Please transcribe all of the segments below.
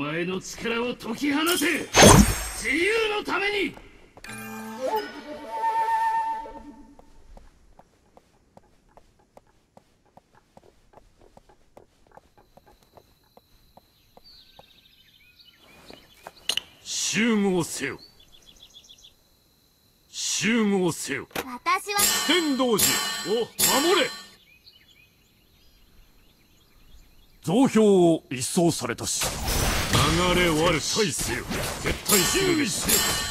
お前の力を解き放て。自由のために。集合せよ。集合せよ。私は。天道寺を守れ。増票を一掃されたし流れ悪大せよ絶対注意して。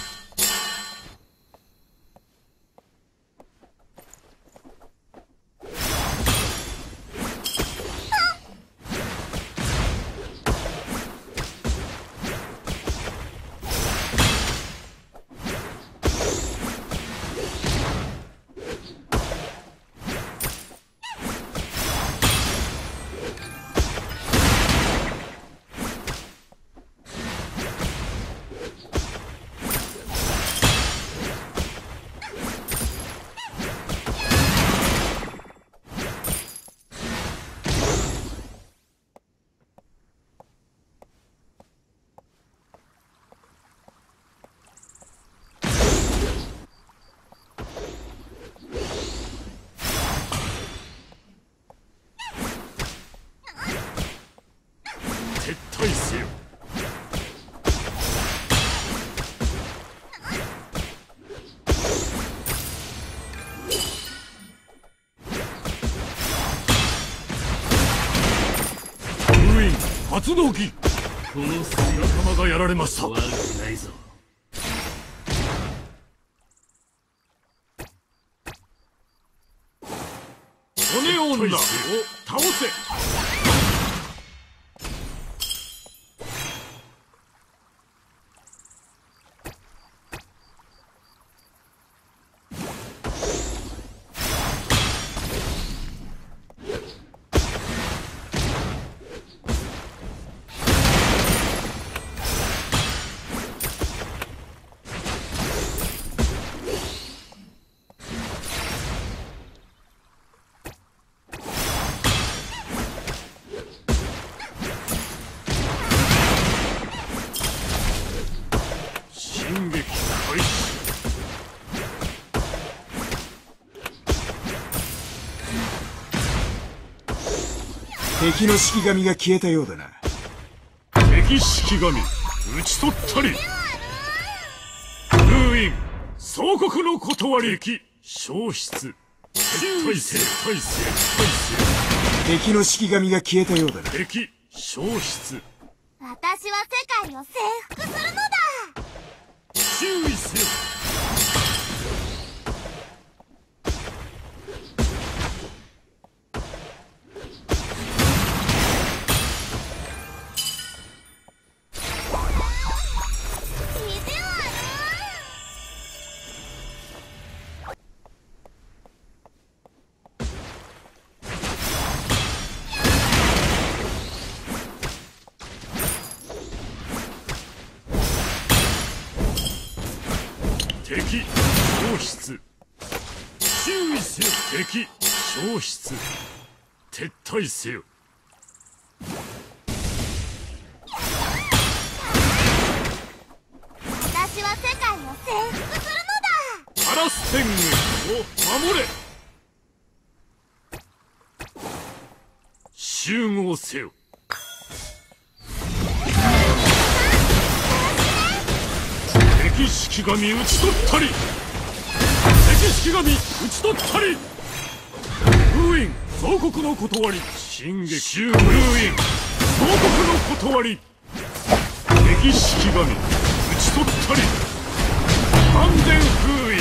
退せよ。発動機。このがやられました。悪くないぞ。骨女を倒せ敵の式神が消えたようだな。敵式神討ち取ったり。封印総国の断り敵消失。撤退せ撤退せ撤敵の式神が消えたようだな。敵消失。私は世界を征服するのだ。注意せ敵消失。撤退せよ。私は世界を征服するのだ。パラスを守れ。集合せよ。敵式神討ち取ったり。敵式神討ち取ったり封印。総国の断り。進撃。封印。総国の断り。敵式神討ち取ったり完全封印。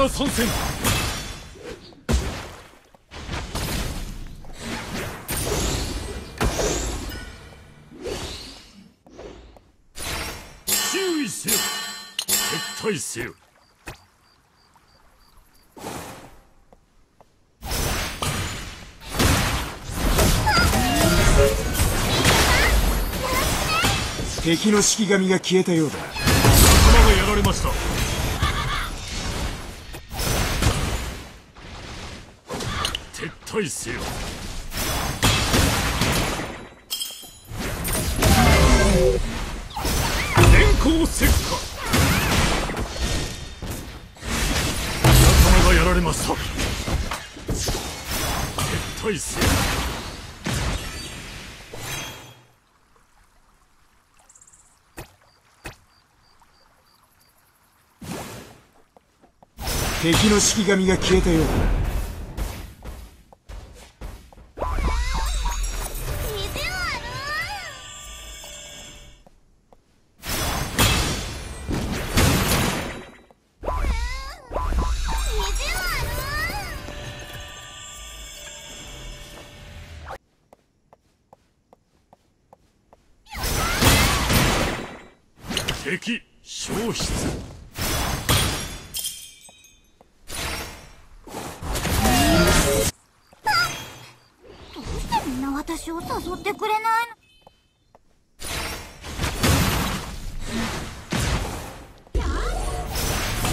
が参戦。注意せよ。撤退せよ。敵の式神が消えたようだ。仲間がやられました撤退せよ。電光石火仲間がやられました。撤退せよ。敵の式神が消えたようだ。敵消失。どうしてみんな私を誘ってくれないの？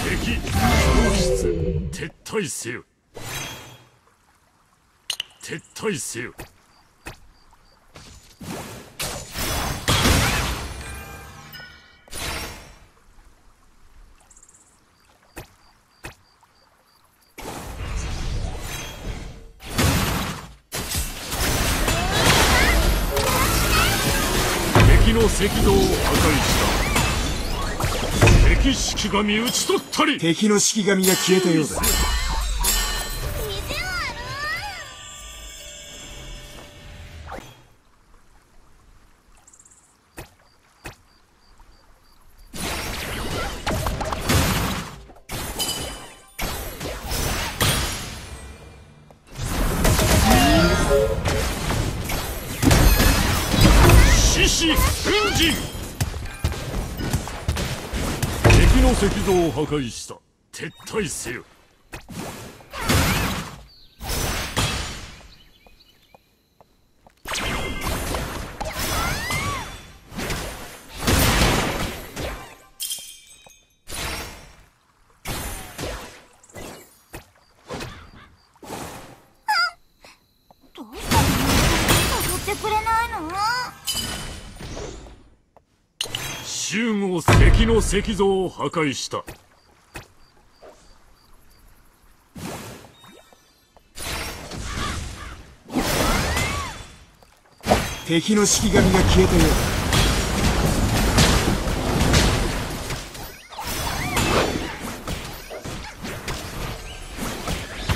敵消失。撤退せよ。撤退せよ敵の赤道を破壊した。敵式神討ち取ったり。敵の式神が消えたようだ敵の石像を破壊した。撤退せよ。15石の石像を破壊した。敵の式神が消えたよう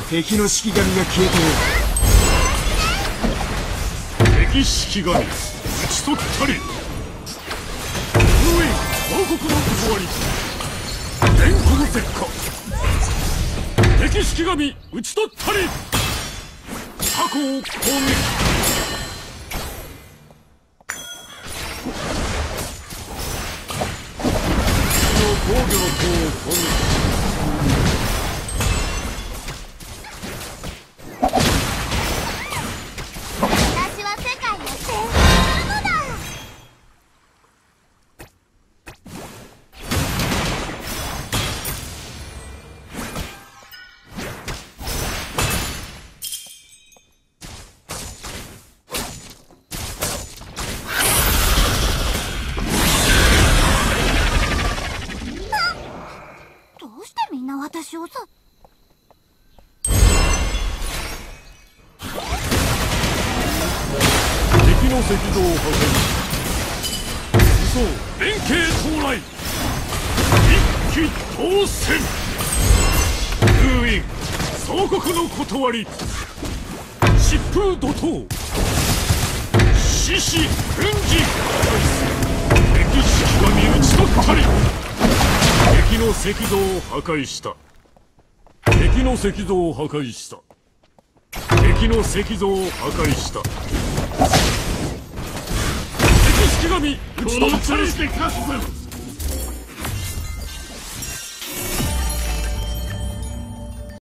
敵の式神が消えたよ敵式神討ち取ったり。国の断り電光石火敵式神討ち取ったり。過去を攻撃。の防御の塔を攻撃。そう連携到来。一騎当選。封印。総国の断り。疾風怒涛。獅子奮陣敵式神討ち取ったり。敵の石像を破壊した。敵の石像を破壊した。敵の石像を破壊した。神討こち取ったりの調子で勝つぞ